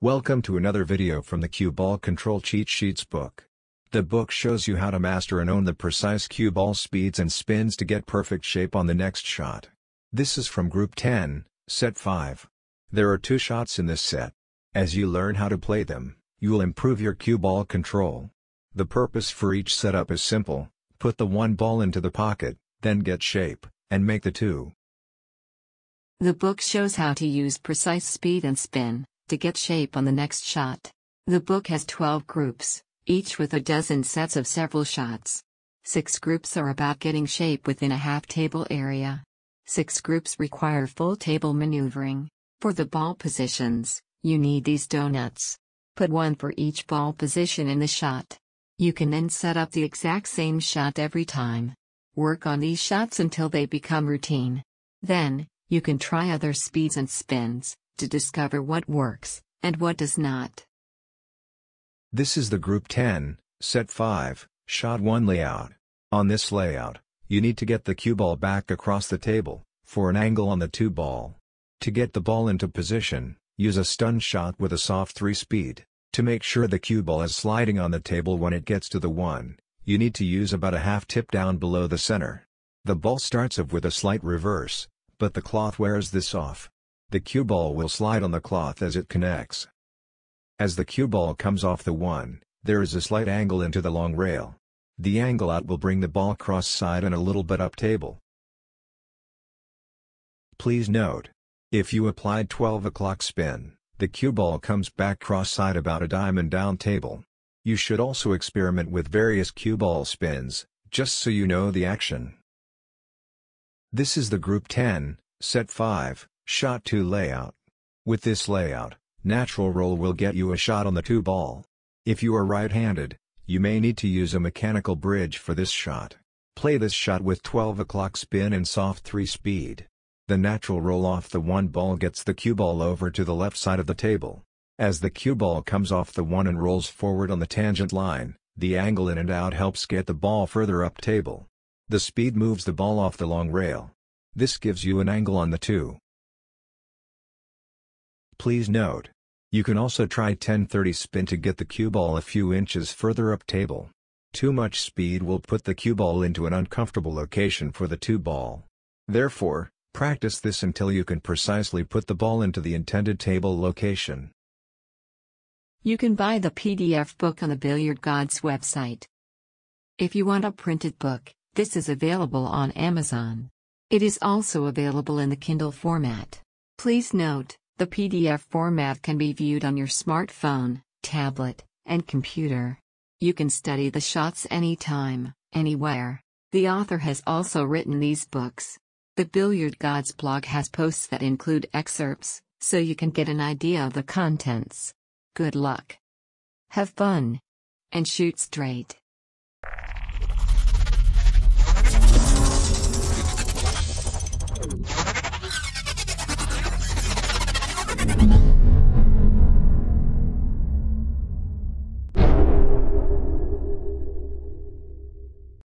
Welcome to another video from the Cue Ball Control Cheat Sheets book. The book shows you how to master and own the precise cue ball speeds and spins to get perfect shape on the next shot. This is from Group 10, Set 5. There are two shots in this set. As you learn how to play them, you will improve your cue ball control. The purpose for each setup is simple, put the one ball into the pocket, then get shape, and make the two. The book shows how to use precise speed and spin to get shape on the next shot. The book has 12 groups, each with a dozen sets of several shots. Six groups are about getting shape within a half table area. Six groups require full table maneuvering. For the ball positions, you need these donuts. Put one for each ball position in the shot. You can then set up the exact same shot every time. Work on these shots until they become routine. Then, you can try other speeds and spins, to discover what works, and what does not. This is the Group 10, Set 5, Shot 1 layout. On this layout, you need to get the cue ball back across the table, for an angle on the 2 ball. To get the ball into position, use a stun shot with a soft 3 speed. To make sure the cue ball is sliding on the table when it gets to the 1, you need to use about a half tip down below the center. The ball starts off with a slight reverse, but the cloth wears this off. The cue ball will slide on the cloth as it connects. As the cue ball comes off the one, there is a slight angle into the long rail. The angle out will bring the ball cross-side and a little bit up table. Please note. If you applied 12 o'clock spin, the cue ball comes back cross-side about a diamond down table. You should also experiment with various cue ball spins, just so you know the action. This is the Group 10, Set 5, Shot 2 layout. With this layout, natural roll will get you a shot on the 2 ball. If you are right-handed, you may need to use a mechanical bridge for this shot. Play this shot with 12 o'clock spin and soft 3 speed. The natural roll off the 1 ball gets the cue ball over to the left side of the table. As the cue ball comes off the 1 and rolls forward on the tangent line, the angle in and out helps get the ball further up table. The speed moves the ball off the long rail. This gives you an angle on the 2. Please note. You can also try 1030 spin to get the cue ball a few inches further up table. Too much speed will put the cue ball into an uncomfortable location for the 2 ball. Therefore, practice this until you can precisely put the ball into the intended table location. You can buy the PDF book on the Billiard Gods website. If you want a printed book, this is available on Amazon. It is also available in the Kindle format. Please note, the PDF format can be viewed on your smartphone, tablet, and computer. You can study the shots anytime, anywhere. The author has also written these books. The Billiard Gods blog has posts that include excerpts, so you can get an idea of the contents. Good luck. Have fun. And shoot straight.